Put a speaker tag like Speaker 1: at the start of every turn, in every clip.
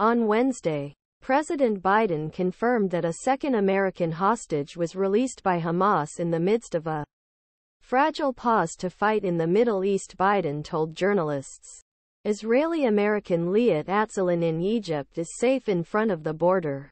Speaker 1: On Wednesday, President Biden confirmed that a second American hostage was released by Hamas in the midst of a fragile pause to fight in the Middle East Biden told journalists. Israeli-American Liat Atzili'nin Egypt is safe in front of the border,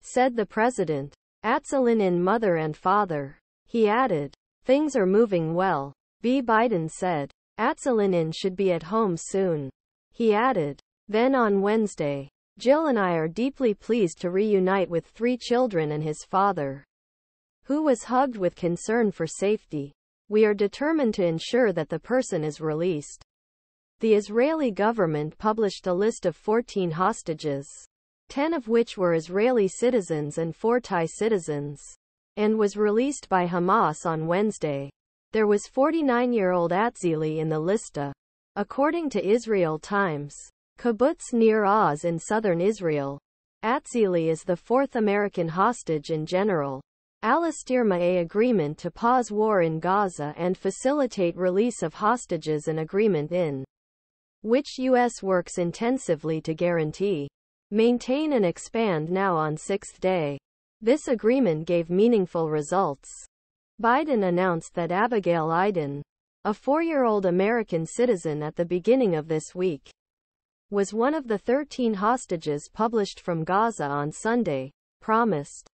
Speaker 1: said the president. Atzili'nin mother and father. He added, things are moving well. B. Biden said, Atzili'nin should be at home soon. He added, then on Wednesday, Jill and I are deeply pleased to reunite with three children and his father, who was hugged with concern for safety. We are determined to ensure that the person is released. The Israeli government published a list of 14 hostages, 10 of which were Israeli citizens and 4 Thai citizens, and was released by Hamas on Wednesday. There was 49-year-old Atzili in the lista. According to Israel Times, Kibbutz Nir Oz in southern Israel. Atzili is the fourth American hostage in general. Al-Istirma agreement to pause war in Gaza and facilitate release of hostages an agreement in which U.S. works intensively to guarantee, maintain and expand now on sixth day. This agreement gave meaningful results. Biden announced that Abigail Idan, a four-year-old American citizen at the beginning of this week, was one of the 13 hostages published from Gaza on Sunday, promised